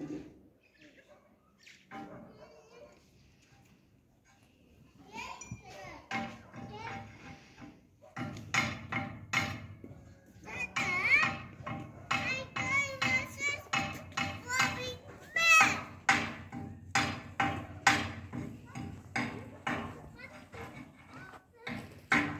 Mm-hmm.